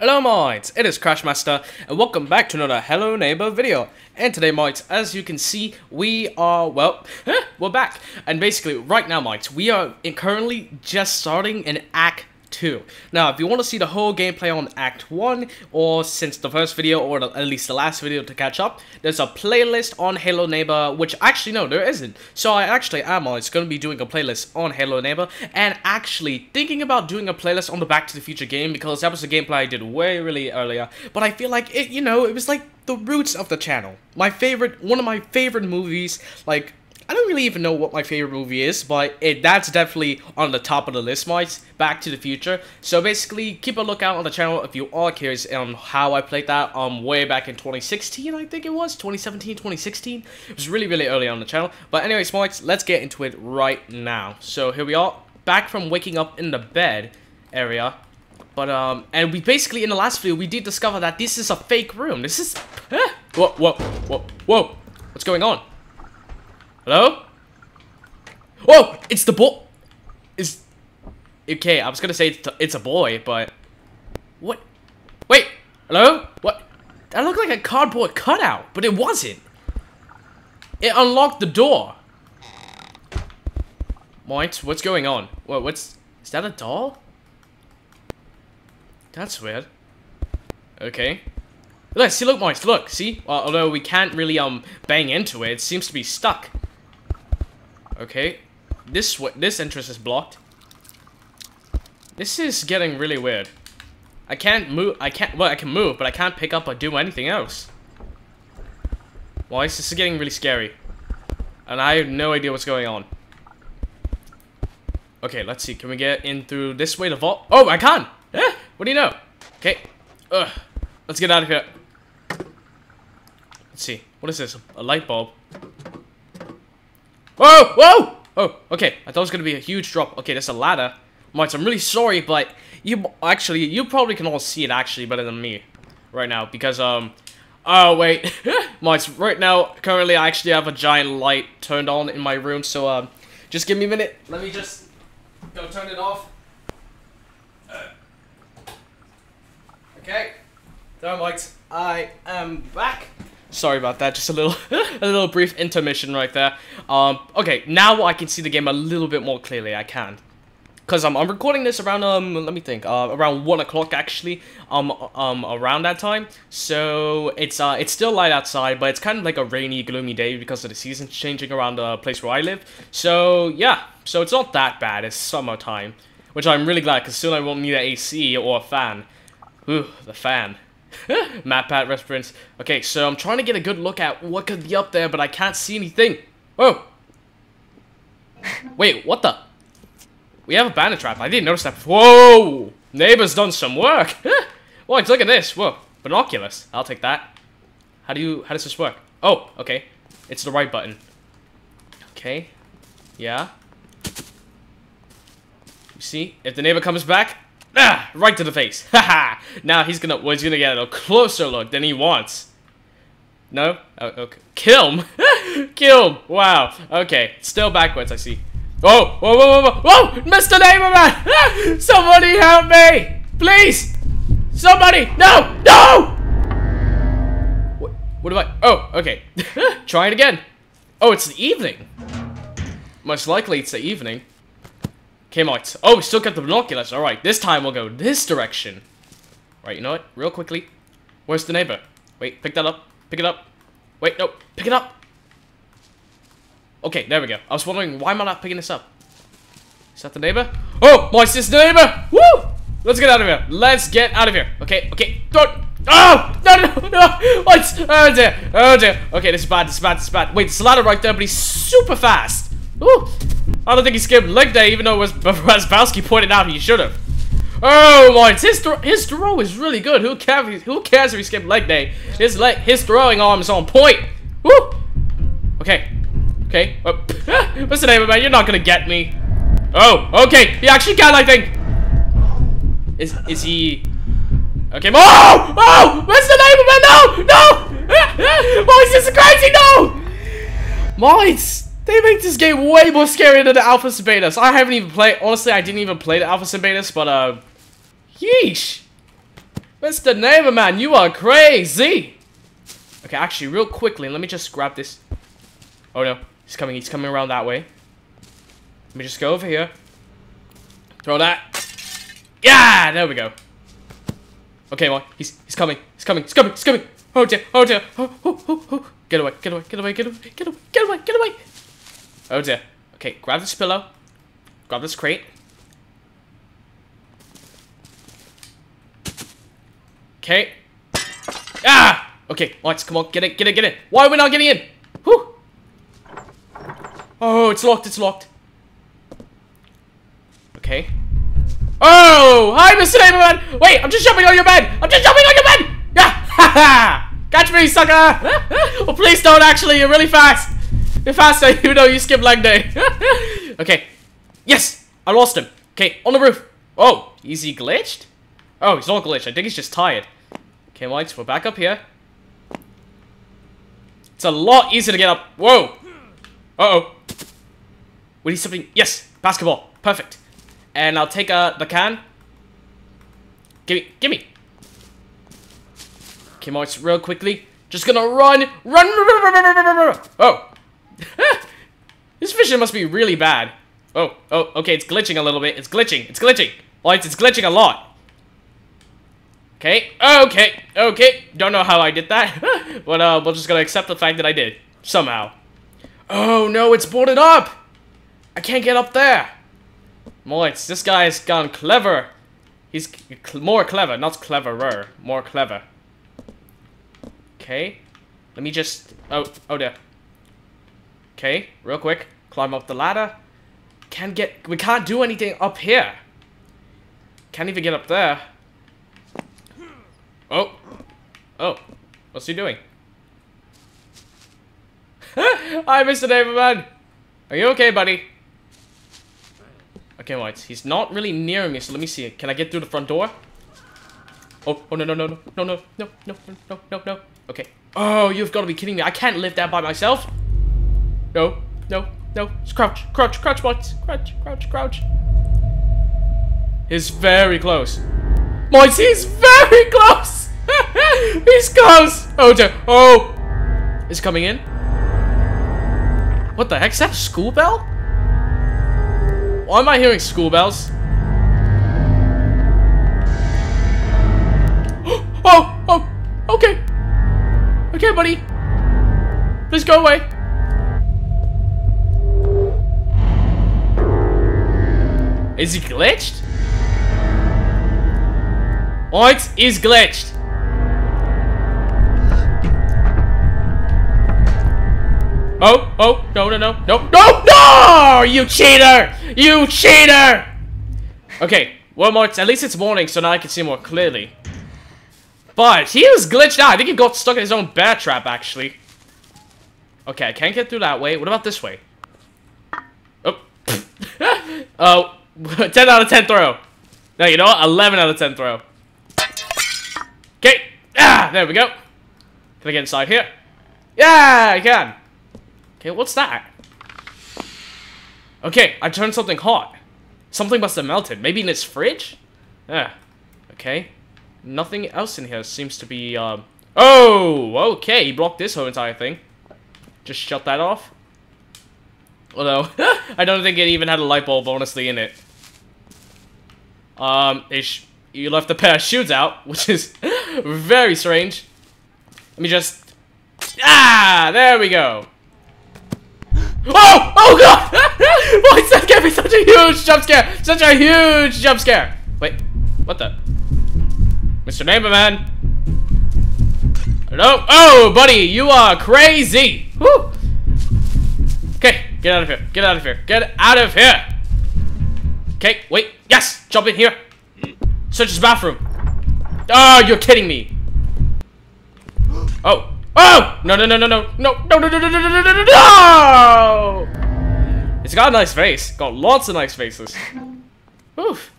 Hello mates, it is Crashmaster and welcome back to another Hello Neighbor video. And today mates, as you can see, we are, well, we're back. And basically, right now mates, we are currently just starting in Act 2. Now, if you want to see the whole gameplay on Act 1, or since the first video, or the, at least the last video to catch up, there's a playlist on Hello Neighbor, which actually, no, there isn't. So I actually am on, it's going to be doing a playlist on Hello Neighbor, and actually thinking about doing a playlist on the Back to the Future game, because that was a gameplay I did way really earlier, but I feel like, it, you know, it was like the roots of the channel. My favorite, one of my favorite movies, like, I don't really even know what my favorite movie is, but it that's definitely on the top of the list, mates. Back to the Future. So basically, keep a lookout on the channel if you are curious on how I played that um way back in 2016, I think it was 2017, 2016. It was really really early on the channel. But anyways, mates, let's get into it right now. So here we are, back from waking up in the bed area. But, um, and we basically, in the last video, we did discover that this is a fake room. This is, whoa, whoa, whoa, whoa, what's going on? Hello? Whoa! It's the boy. Is okay? I was gonna say it's, it's a boy, but what? Wait. Hello? What? That looked like a cardboard cutout, but it wasn't. It unlocked the door. What? What's going on? What? What's? Is that a doll? That's weird. Okay. Look, see, look, Moist, look, see? Uh, although we can't really, um, bang into it, it seems to be stuck. Okay. This this entrance is blocked. This is getting really weird. I can't move. I can't. Well, I can move, but I can't pick up or do anything else. Why is this getting really scary? And I have no idea what's going on. Okay, let's see. Can we get in through this way? The vault? Oh, I can! Eh, what do you know? Okay. Ugh. Let's get out of here. Let's see. What is this? A light bulb. Whoa! Whoa! Oh, okay. I thought it was gonna be a huge drop. Okay, there's a ladder. Mites, I'm really sorry, but you actually you probably can all see it actually better than me right now because um oh wait Mites, right now currently I actually have a giant light turned on in my room so um just give me a minute let me just go turn it off okay so Mites, I am back Sorry about that, just a little a little brief intermission right there. Um, okay, now I can see the game a little bit more clearly, I can. Because um, I'm recording this around, um, let me think, uh, around 1 o'clock actually, um, um, around that time. So, it's, uh, it's still light outside, but it's kind of like a rainy, gloomy day because of the seasons changing around the place where I live. So, yeah, so it's not that bad, it's summertime. Which I'm really glad, because soon I won't need an AC or a fan. Ooh, the fan. MatPat reference. Okay, so I'm trying to get a good look at what could be up there, but I can't see anything. Oh! Wait, what the? We have a bandit trap. I didn't notice that. Whoa! Neighbor's done some work. Whoa, look at this. Whoa, binoculars. I'll take that. How do you, how does this work? Oh, okay. It's the right button. Okay. Yeah. You see, if the neighbor comes back, Ah, right to the face. Haha. now he's gonna, well, he's gonna get a closer look than he wants. No? Oh, okay. Kill him. Kill him. Wow. Okay. Still backwards, I see. Oh, whoa, whoa, whoa, whoa, whoa, Mr. Neighborman! Somebody help me! Please! Somebody! No! No! What, what do I, oh, okay. Try it again. Oh, it's the evening. Most likely it's the evening. Out. Oh, we still got the binoculars. Alright, this time we'll go this direction. Right, you know what? Real quickly. Where's the neighbor? Wait, pick that up. Pick it up. Wait, no. Pick it up. Okay, there we go. I was wondering, why am I not picking this up? Is that the neighbor? Oh, my sister neighbor! Woo! Let's get out of here. Let's get out of here. Okay, okay. Don't. Oh! No, no, no! What? Oh, oh, dear. Oh, dear. Okay, this is bad. This is bad. This is bad. Wait, there's a ladder right there, but he's super fast. Ooh! I don't think he skipped leg day, even though as Bazbowski pointed out he should have. Oh my, his, his throw is really good. Who cares, who cares if he skipped leg day? His leg, his throwing arm is on point. Woo! Okay. Okay. Uh, what's the name of man? You're not gonna get me. Oh, okay. He actually can, I think. Is is he? Okay. Oh! Oh! What's the name of man? No! No! Is this crazy? No! Mice! They make this game way more scary than the Alphas and Betas. I haven't even played, honestly, I didn't even play the Alphas and Betas, but, uh, yeesh. Mr. Neighborman, you are crazy! Okay, actually, real quickly, let me just grab this. Oh no, he's coming, he's coming around that way. Let me just go over here. Throw that. Yeah, there we go. Okay, well, he's he's coming, he's coming, he's coming, he's coming. Oh dear, oh dear. Oh, oh, oh, oh. Get away, get away, get away, get away, get away, get away, get away. Oh dear. Okay, grab this pillow. Grab this crate. Okay. Ah! Okay, let's come on, get it, get it, get it. Why are we not getting in? Whew. Oh, it's locked, it's locked. Okay. Oh! Hi, Mr. Neighborman! Wait, I'm just jumping on your bed! I'm just jumping on your bed! Yeah! Ha ha! Catch me, sucker! oh, please don't, actually, you're really fast! You're faster, even though you skip leg day. okay. Yes! I lost him. Okay, on the roof. Oh, is he glitched? Oh, he's not glitched. I think he's just tired. Okay, right, we're back up here. It's a lot easier to get up. Whoa! Uh-oh. We need something. Yes! Basketball. Perfect. And I'll take uh, the can. Gimme, gimme. Okay, March, real quickly. Just gonna run, run, run, run, run, run, run, run. Oh. this vision must be really bad. Oh, oh, okay, it's glitching a little bit. It's glitching, it's glitching. Lights, it's glitching a lot. Okay, okay, okay. Don't know how I did that. but uh, we're just gonna accept the fact that I did. Somehow. Oh no, it's boarded up! I can't get up there! Moitz, this guy's gone clever. He's cl more clever, not cleverer. More clever. Okay. Let me just... Oh, oh there. Okay, real quick. Climb up the ladder. Can't get... We can't do anything up here. Can't even get up there. Oh. Oh. What's he doing? Hi, Mr. Neighborman. Are you okay, buddy? Okay, wait. He's not really near me, so let me see. Can I get through the front door? Oh, oh no, no, no, no, no, no, no, no, no, no, no. Okay. Oh, you've got to be kidding me. I can't live that by myself. No, no, no. Just crouch, crouch, crouch, boys. Crouch, crouch, crouch. He's very close. Moits, he's very close! he's close! Oh, dear. Oh! Is coming in? What the heck? Is that a school bell? Why am I hearing school bells? oh! Oh! Okay! Okay, buddy! Please go away! Is he glitched? What is glitched? Oh, oh, no, no, no, no, no, no! You cheater! You cheater! Okay, well, more, at least it's morning, so now I can see more clearly. But he was glitched out. I think he got stuck in his own bear trap, actually. Okay, I can't get through that way. What about this way? Oh. oh, 10 out of 10 throw. No, you know what? 11 out of 10 throw. Okay. Ah, there we go. Can I get inside here? Yeah, I can. Okay, what's that? Okay, I turned something hot. Something must have melted. Maybe in its fridge? Yeah. Okay. Nothing else in here seems to be, um... Oh! Okay, he blocked this whole entire thing. Just shut that off. Although, I don't think it even had a light bulb, honestly, in it. Um, you left a pair of shoes out, which is very strange. Let me just... Ah! There we go. Oh! Oh god! Why is that gave me such a huge jump scare? Such a huge jump scare! Wait, what the? Mr. Neighborman? Hello? Oh, buddy, you are crazy! Woo! Okay, get out of here. Get out of here. Get out of here! Okay, wait. Yes! Jump in here. Search his bathroom. Oh, you're kidding me. Oh, Oh! No, no, no, no, no, no, no, no, no, no, no, no, no, no, no! It's got a nice face. Got lots of nice faces. Oof.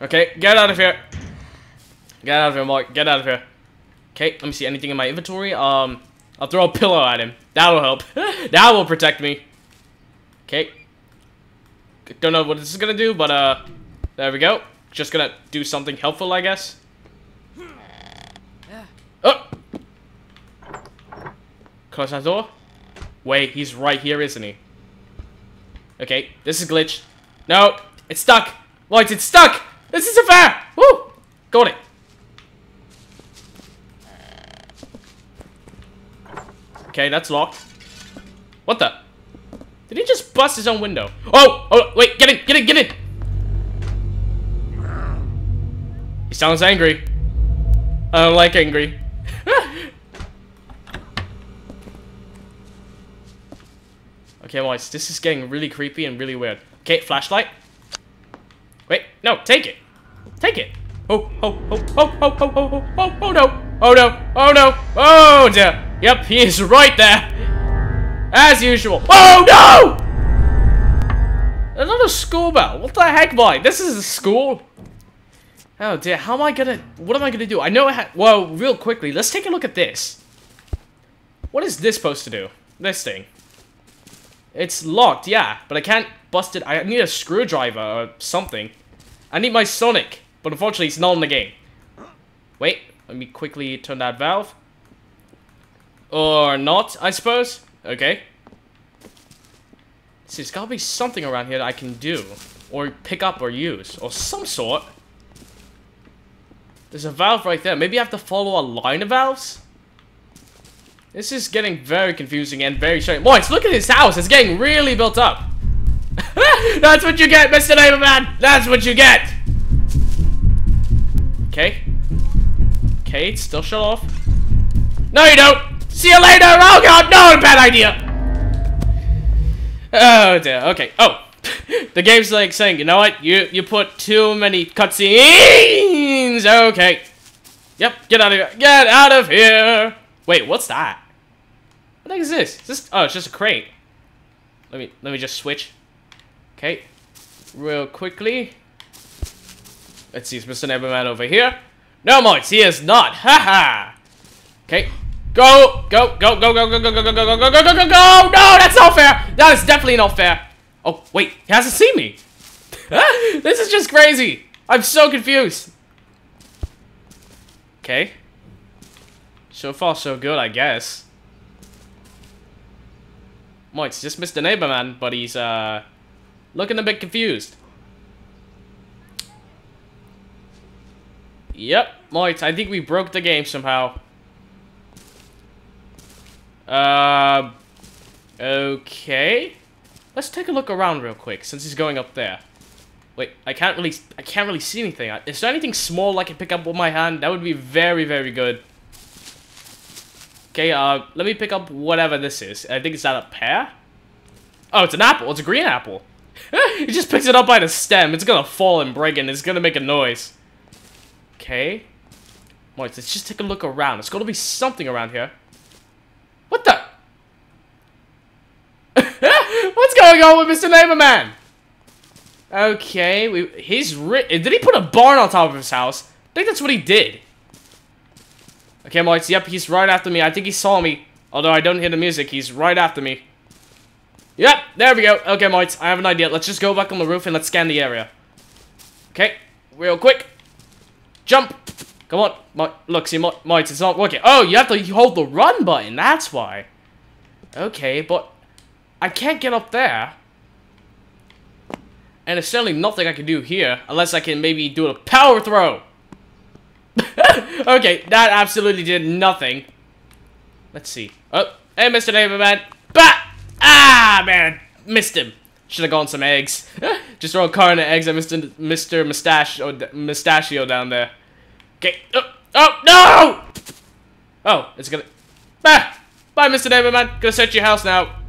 Okay, get out of here. Get out of here, Mark. Get out of here. Okay, let me see anything in my inventory. Um, I'll throw a pillow at him. That'll help. that will protect me. Okay. Don't know what this is gonna do, but uh, there we go. Just gonna do something helpful, I guess. Oh! Close that door. Wait, he's right here, isn't he? Okay, this is glitched. No, it's stuck. Lights, it's stuck. This isn't fair. Woo, got it. Okay, that's locked. What the? Did he just bust his own window? Oh! Oh, wait, get in, get in, get in! He sounds angry. I don't like angry. okay, boys, this is getting really creepy and really weird. Okay, flashlight. Wait, no, take it. Take it. Oh, oh, oh, oh, oh, oh, oh, oh, oh, oh, no. Oh, no. Oh, no. Oh, dear. Yep, he is right there. As usual. Oh, no! Another school bell. What the heck, boy? This is a school. Oh, dear. How am I gonna... What am I gonna do? I know I had... Well, real quickly, let's take a look at this. What is this supposed to do? This thing. It's locked, yeah, but I can't bust it. I need a screwdriver or something. I need my Sonic, but unfortunately it's not in the game. Wait, let me quickly turn that valve. Or not, I suppose. Okay. See, there's gotta be something around here that I can do. Or pick up or use. Or some sort. There's a valve right there. Maybe I have to follow a line of valves? This is getting very confusing and very strange. Boys, look at this house. It's getting really built up. That's what you get, Mr. Neighborman. That's what you get. Okay. Okay, it's still shut off. No, you don't. See you later. Oh, God. No, bad idea. Oh, dear. Okay. Oh. the game's like saying, you know what? You you put too many cutscenes. Okay. Yep. Get out of here. Get out of here. Wait, what's that? What the heck is this? Is this? Oh, it's just a crate. Let me let me just switch. Okay, real quickly. Let's see, is Mr. Neighborman over here? No, Moits, he is not. Haha. Okay, go, go, go, go, go, go, go, go, go, go, go, go, go, go, go, go. No, that's not fair. That is definitely not fair. Oh, wait, he hasn't seen me. this is just crazy. I'm so confused. Okay. So far, so good, I guess. Well, it's just Mr. Neighborman, but he's, uh, looking a bit confused. Yep, Moit, I think we broke the game somehow. Uh, okay. Let's take a look around real quick, since he's going up there. Wait, I can't really, I can't really see anything. Is there anything small I can pick up with my hand? That would be very, very good. Okay, uh, let me pick up whatever this is. I think it's that a pear? Oh, it's an apple. It's a green apple. he just picks it up by the stem. It's gonna fall and break and it's gonna make a noise. Okay. Wait, let's just take a look around. There's gotta be something around here. What the? What's going on with Mr. Neighborman? Okay, we, he's Did he put a barn on top of his house? I think that's what he did. Okay, Moits, yep, he's right after me. I think he saw me. Although I don't hear the music, he's right after me. Yep, there we go. Okay, Moits, I have an idea. Let's just go back on the roof and let's scan the area. Okay, real quick. Jump. Come on. Mo Look, see, Moits, it's not working. Oh, you have to hold the run button. That's why. Okay, but I can't get up there. And there's certainly nothing I can do here, unless I can maybe do a power throw. okay, that absolutely did nothing. Let's see. Oh, hey, Mr. Neighborman. Bah! Ah, man. Missed him. Should have gone some eggs. Just throw a carton of eggs at Mr. Mr. Mustache or Mustachio down there. Okay. Oh, oh, no! Oh, it's gonna... Bah! Bye, Mr. Neighborman. Gonna search your house now.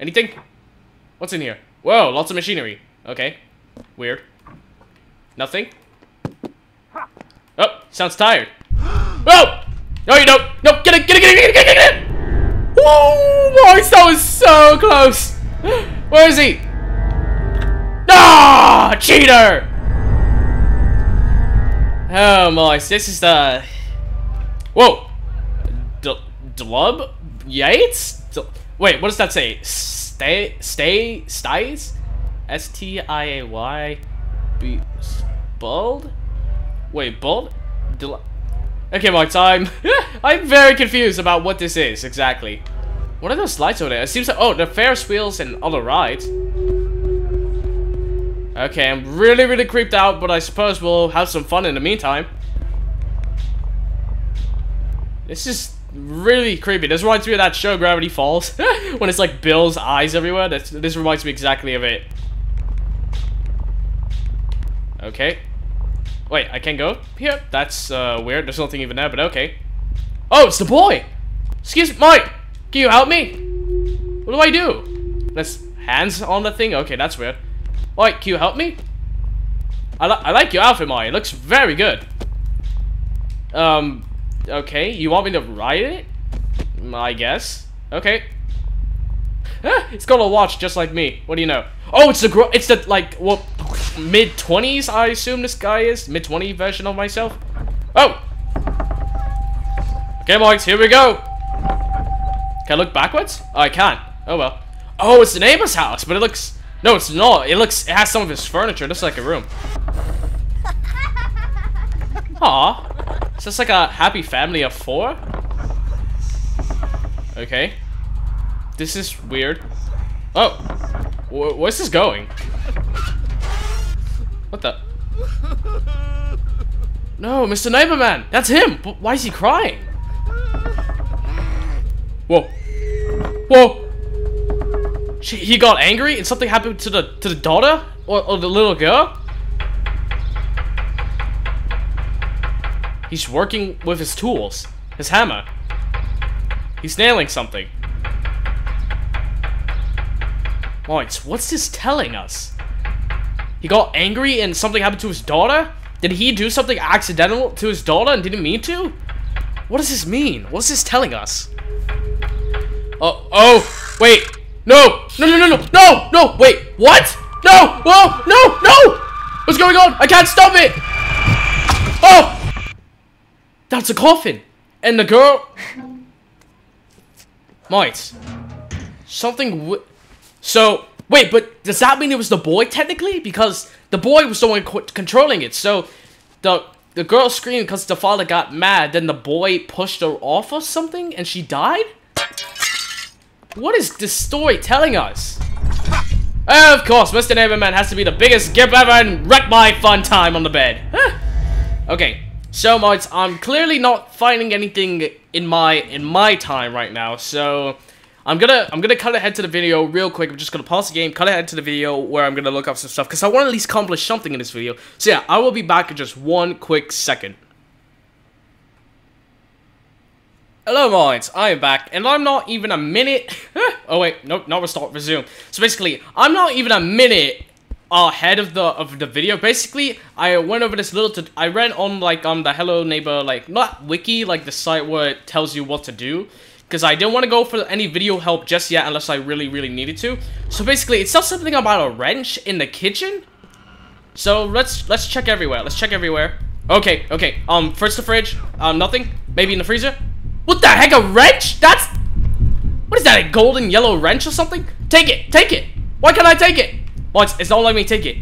Anything? What's in here? Whoa, lots of machinery. Okay. Weird. Nothing? Oh, sounds tired. Oh! No, you don't. No, get it, get it, get it, get it, get it, get it! Oh, Maurice, that was so close. Where is he? Ah, cheater! Oh, my, this is the... Whoa. D Dlub? Yates? Wait, what does that say? Stay, stay, stays? S-T-I-A-Y... B... Bald? Wait, Bolt? Okay, Mike, so I'm, very confused about what this is, exactly. What are those lights over there? It seems like, oh, the Ferris wheels and other rides. Okay, I'm really, really creeped out, but I suppose we'll have some fun in the meantime. This is really creepy. This reminds me of that show, Gravity Falls. when it's like Bill's eyes everywhere. This, this reminds me exactly of it. Okay. Wait, I can't go here? That's uh, weird. There's nothing even there, but okay. Oh, it's the boy! Excuse me, Mike! Can you help me? What do I do? There's hands on the thing? Okay, that's weird. Mike, can you help me? I, li I like your outfit, Mike. It looks very good. Um, okay. You want me to ride it? I guess. Okay. Ah, it's got a watch just like me. What do you know? Oh, it's the it's the like what mid twenties? I assume this guy is mid twenty version of myself. Oh. Okay, boys, here we go. Can I look backwards? Oh, I can't. Oh well. Oh, it's the neighbor's house, but it looks no, it's not. It looks it has some of his furniture. It looks like a room. Aw. Is this like a happy family of four? Okay. This is weird. Oh. Wh where's this going? What the? No, Mr. Neighborman! That's him! But why is he crying? Whoa. Whoa! She, he got angry and something happened to the to the daughter? Or, or the little girl? He's working with his tools. His hammer. He's nailing something. Right, what's this telling us? He got angry and something happened to his daughter? Did he do something accidental to his daughter and didn't mean to? What does this mean? What's this telling us? Oh, oh, wait. No, no, no, no, no, no, no, wait, what? No, oh, no, no! What's going on? I can't stop it! Oh! That's a coffin! And the girl... Might. Something So, wait, but does that mean it was the boy technically? Because the boy was the one controlling it. So, the the girl screamed because the father got mad. Then the boy pushed her off or something, and she died. What is this story telling us? Of course, Mr. Neighborman has to be the biggest gimp ever and wreck my fun time on the bed. okay, so much. I'm clearly not finding anything in my in my time right now. So I'm gonna I'm gonna cut ahead to the video real quick. I'm just gonna pause the game, cut ahead to the video where I'm gonna look up some stuff because I want to at least accomplish something in this video. So yeah, I will be back in just one quick second. Hello, minds. I am back, and I'm not even a minute. oh wait, nope, not restart, resume. So basically, I'm not even a minute ahead of the of the video. Basically, I went over this little. I read on like um the Hello Neighbor like not wiki like the site where it tells you what to do because I didn't want to go for any video help just yet unless I really, really needed to. So basically, it says something about a wrench in the kitchen. So let's let's check everywhere. Let's check everywhere. Okay, okay. Um, first the fridge. Um, nothing. Maybe in the freezer. What the heck? A wrench? That's what is that? A golden yellow wrench or something? Take it. Take it. Why can't I take it? It's, not letting me take it.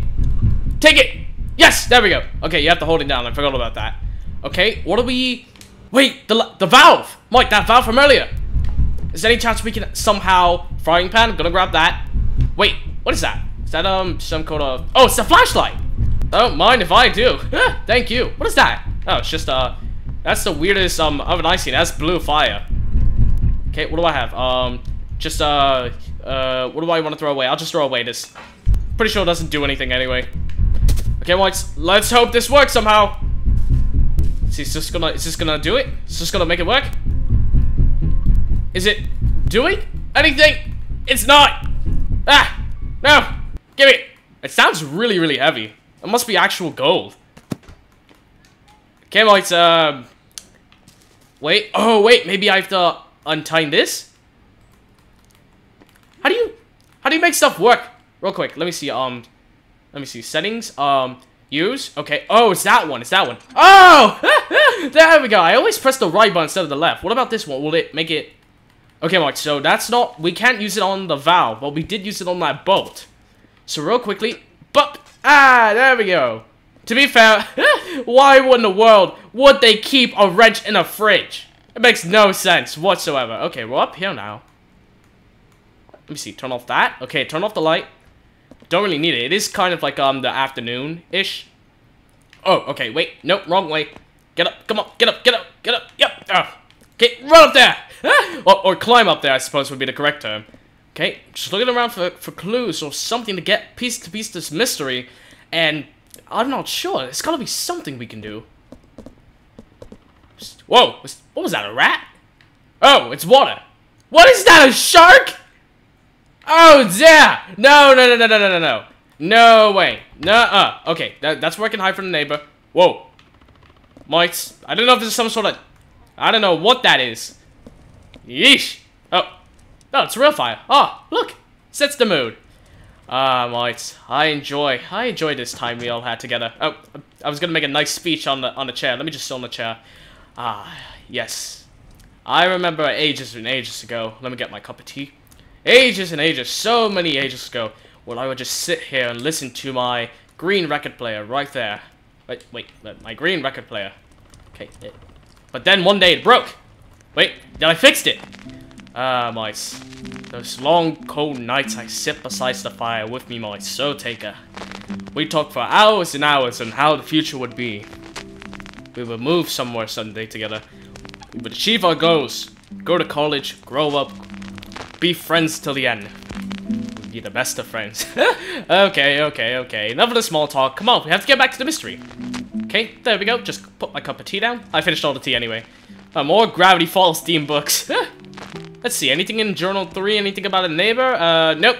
Take it. Yes. There we go. Okay, you have to hold it down. I forgot about that. Okay. What do we? Wait, the, the valve! Mike, that valve from earlier! Is there any chance we can somehow... Frying pan, gonna grab that. Wait, what is that? Is that, um, some kind of... Oh, it's a flashlight! Don't mind if I do. Thank you. What is that? Oh, it's just, uh... That's the weirdest, um, I've seen. That's blue fire. Okay, what do I have? Um, just, uh... Uh, what do I want to throw away? I'll just throw away this. Pretty sure it doesn't do anything anyway. Okay, well, let's, let's hope this works somehow. See, Is this gonna, is this gonna do it? Is this gonna make it work? Is it doing anything? It's not! Ah! No! Give it! It sounds really, really heavy. It must be actual gold. Okay, well, it's, um... Wait. Oh, wait. Maybe I have to untie this? How do you... How do you make stuff work? Real quick. Let me see. Um... Let me see. Settings. Um... Use? Okay. Oh, it's that one. It's that one. Oh! there we go. I always press the right button instead of the left. What about this one? Will it make it... Okay, Mark, so that's not... We can't use it on the valve, but we did use it on that bolt. So real quickly... But Ah, there we go. To be fair, why in the world would they keep a wrench in a fridge? It makes no sense whatsoever. Okay, we're up here now. Let me see, turn off that. Okay, turn off the light. Don't really need it. It is kind of like um the afternoon-ish. Oh, okay, wait. Nope, wrong way. Get up, come on, get up, get up, get up. Yep. Oh. Okay, run up there. or, or climb up there, I suppose would be the correct term. Okay, just looking around for, for clues or something to get piece to piece this mystery. And I'm not sure. There's gotta be something we can do. Whoa, what was that, a rat? Oh, it's water. What is that, a shark? Oh, yeah! No, no, no, no, no, no, no, no. No way. Nuh-uh. Okay, that, that's where I can hide from the neighbor. Whoa. Mites. I don't know if this is some sort of... I don't know what that is. Yeesh. Oh. Oh, it's real fire. Oh, look. Sets the mood. Ah, uh, mites. I enjoy. I enjoy this time we all had together. Oh, I was gonna make a nice speech on the on the chair. Let me just sit on the chair. Ah, yes. I remember ages and ages ago. Let me get my cup of tea ages and ages, so many ages ago, when I would just sit here and listen to my green record player right there. Wait, wait, my green record player. Okay, it, but then one day it broke. Wait, then I fixed it. Ah, mice. Those long, cold nights I sit beside the fire with me, my soul taker. We talked for hours and hours on how the future would be. We would move somewhere someday together. We would achieve our goals. Go to college, grow up, be friends till the end. Be the best of friends. okay, okay, okay. Enough of the small talk. Come on, we have to get back to the mystery. Okay, there we go. Just put my cup of tea down. I finished all the tea anyway. Uh, more Gravity Falls theme books. Let's see, anything in Journal 3? Anything about a neighbor? Uh, nope.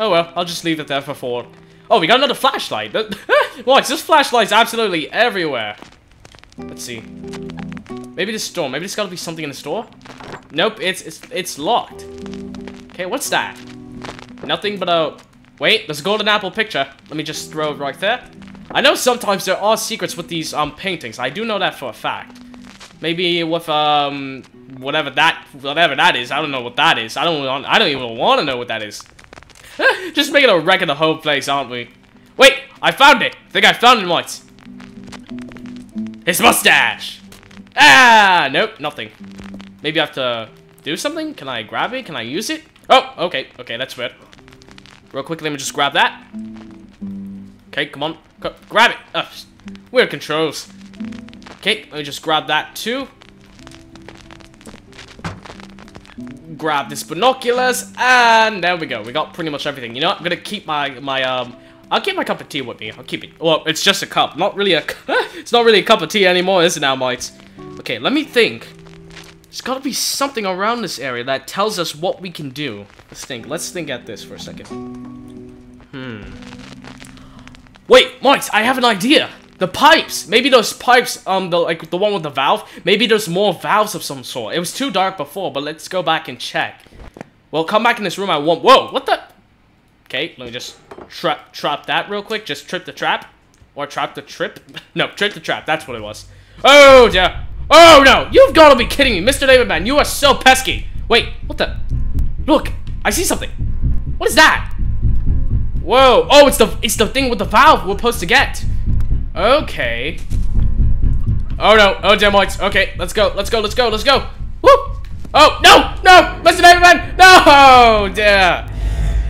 Oh well, I'll just leave it there for 4. Oh, we got another flashlight. Watch, this flashlight's absolutely everywhere. Let's see. Maybe the store. Maybe there's gotta be something in the store? Nope, it's, it's, it's locked. Okay, what's that? Nothing but a... Wait, there's a golden apple picture. Let me just throw it right there. I know sometimes there are secrets with these um paintings. I do know that for a fact. Maybe with um whatever that whatever that is. I don't know what that is. I don't I don't even want to know what that is. just making a wreck of the whole place, aren't we? Wait, I found it. I think I found it once. His mustache. Ah, nope, nothing. Maybe I have to do something? Can I grab it? Can I use it? Oh, okay. Okay, that's weird. Real quick, let me just grab that. Okay, come on. Grab it. Ugh, weird controls. Okay, let me just grab that too. Grab this binoculars, and there we go. We got pretty much everything. You know what? I'm gonna keep my, my, um, I'll keep my cup of tea with me. I'll keep it. Well, it's just a cup. Not really a, it's not really a cup of tea anymore, is it now, mates? Okay, let me think. There's gotta be something around this area that tells us what we can do. Let's think. Let's think at this for a second. Hmm. Wait, Max, I have an idea. The pipes. Maybe those pipes, um, the like the one with the valve. Maybe there's more valves of some sort. It was too dark before, but let's go back and check. Well, come back in this room. I want. Whoa, what the? Okay, let me just trap trap that real quick. Just trip the trap, or trap the trip. no, trip the trap. That's what it was. Oh dear. Oh no! You've got to be kidding me, Mr. David Man. You are so pesky. Wait, what the? Look, I see something. What is that? Whoa! Oh, it's the it's the thing with the valve we're supposed to get. Okay. Oh no! Oh demoids. Okay, let's go. Let's go. Let's go. Let's go. Woo! Oh no! No! Mr. David Man! No! Dear.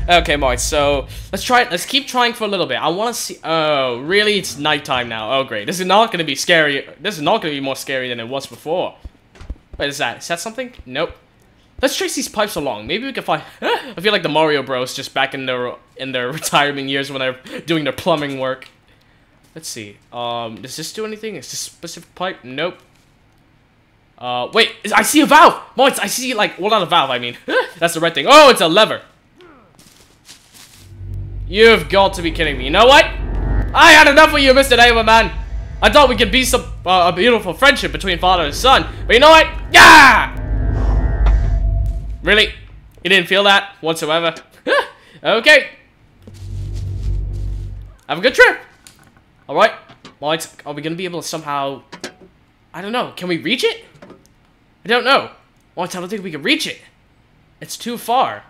Okay, Mark, so let's try it. Let's keep trying for a little bit. I want to see... Oh, really? It's nighttime now. Oh, great. This is not going to be scary. This is not going to be more scary than it was before. Wait, is that? Is that something? Nope. Let's trace these pipes along. Maybe we can find... I feel like the Mario Bros. just back in their in their retirement years when they're doing their plumbing work. Let's see. Um, does this do anything? Is this specific pipe? Nope. Uh, wait. I see a valve! Moits, I see, like, well, not a valve, I mean. That's the red thing. Oh, it's a lever. You've got to be kidding me. You know what? I had enough of you, Mr. Neighbor, man. I thought we could be some uh, a beautiful friendship between father and son. But you know what? Yeah! Really? You didn't feel that whatsoever? okay. Have a good trip. Alright. Well, are we going to be able to somehow... I don't know. Can we reach it? I don't know. Well, I don't think we can reach it. It's too far.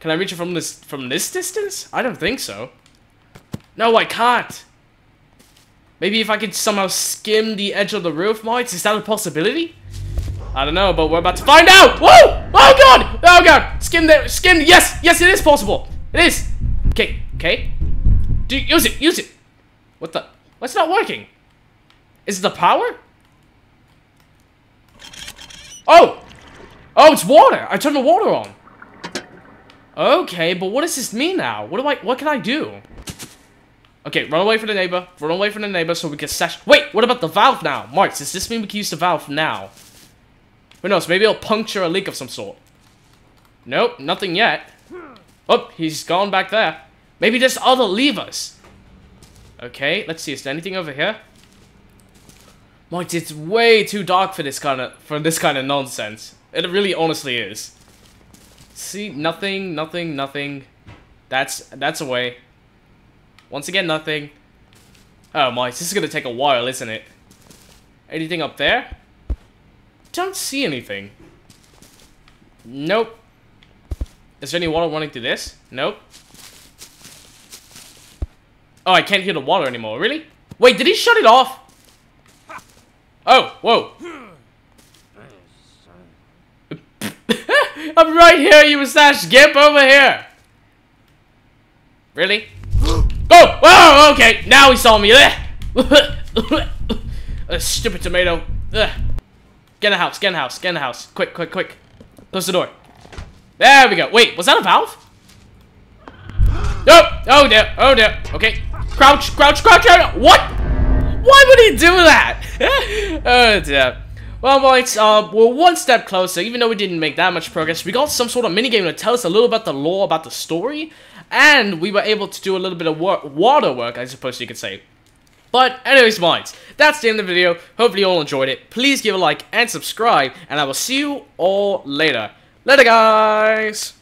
Can I reach it from this from this distance? I don't think so. No, I can't. Maybe if I could somehow skim the edge of the roof, Mites, is that a possibility? I don't know, but we're about to find out! Whoa! Oh god! Oh god! Skim there, skim, yes! Yes, it is possible! It is! Okay, okay. Do use it, use it! What the? What's not working? Is it the power? Oh! Oh, it's water! I turned the water on. Okay, but what does this mean now? What do I, what can I do? Okay, run away from the neighbor. Run away from the neighbor so we can sash- Wait, what about the valve now? Mark, does this mean we can use the valve now? Who knows, maybe it'll puncture a leak of some sort. Nope, nothing yet. Oh, he's gone back there. Maybe there's other levers. Okay, let's see, is there anything over here? Mark, it's way too dark for this kind of- for this kind of nonsense. It really honestly is. See, nothing, nothing, nothing. That's, that's a way. Once again, nothing. Oh my, this is gonna take a while, isn't it? Anything up there? Don't see anything. Nope. Is there any water running through this? Nope. Oh, I can't hear the water anymore. Really? Wait, did he shut it off? Oh, whoa. I'm right here, you mustache gimp over here. Really? Oh! Whoa! Okay, now he saw me. Stupid tomato. Get in the house, get in the house, get in the house. Quick, quick, quick. Close the door. There we go. Wait, was that a valve? Nope. Oh dear. Oh dear. Okay. Crouch, crouch, crouch. crouch. What? Why would he do that? oh dear. Well, boys, uh, we're one step closer. Even though we didn't make that much progress, we got some sort of minigame to tell us a little about the lore, about the story, and we were able to do a little bit of water work, I suppose you could say. But anyways, minds, that's the end of the video. Hopefully you all enjoyed it. Please give a like and subscribe, and I will see you all later. Later, guys!